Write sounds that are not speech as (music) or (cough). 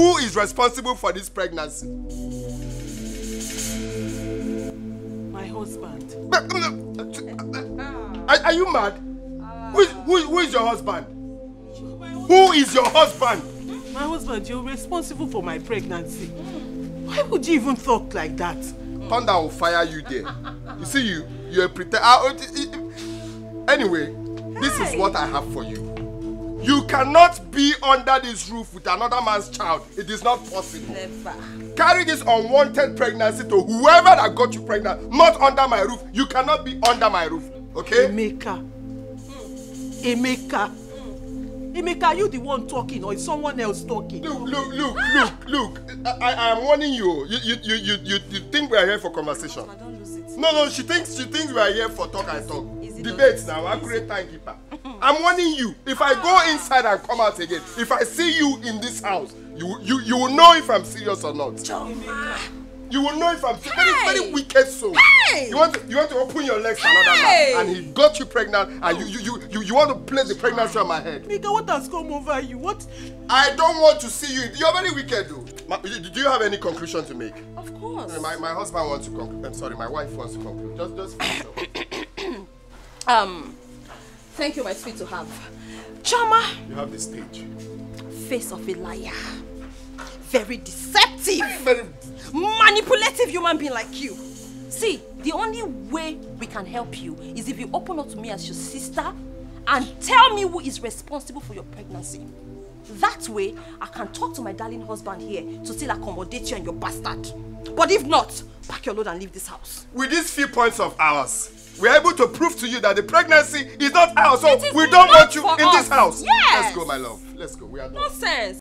who is responsible for this pregnancy? My husband. Um, Are, are you mad? Who is, who, who is your husband? Who is your husband? My husband, you're responsible for my pregnancy. Why would you even talk like that? Thunder will fire you there. You see, you you're a pretend. ah, oh, Anyway, this is what I have for you. You cannot be under this roof with another man's child. It is not possible. Never. Carry this unwanted pregnancy to whoever that got you pregnant, not under my roof. You cannot be under my roof. Okay? Emeka. Emeka. Emeka, are you the one talking or is someone else talking? Look, look, look, look, look. I, I am warning you. You, you, you, you, you, you think we are here for conversation? I don't lose it. No, no, she thinks she thinks we are here for talk and talk. Debates now, accurate timekeeper. I'm warning you. If I go inside and come out again, if I see you in this house, you you you will know if I'm serious or not. You will know if I'm very very Hey! wicked soul. Hey! You want to, you want to open your legs to another Hey! man, and he got you pregnant, and you you, you you you want to place the pregnancy on my head. Emeka, what has come over you? What? I don't want to see you. You're very wicked, though. Ma- do you have any conclusion to make? Of course. My, my husband wants to conclude. I'm sorry, my wife wants to conclude. Just just finish up. (coughs) Um, thank you, my sweet to have. Chama, You have the stage. face of a liar. Very deceptive. Very manipulative human being like you. See, the only way we can help you is if you open up to me as your sister and tell me who is responsible for your pregnancy. That way, I can talk to my darling husband here to still accommodate you and your bastard. But if not, pack your load and leave this house. with these few points of ours, we're able to prove to you that the pregnancy is not ours. So we don't want you in this house. Yes. Let's go, my love. Let's go. We are done. Nonsense.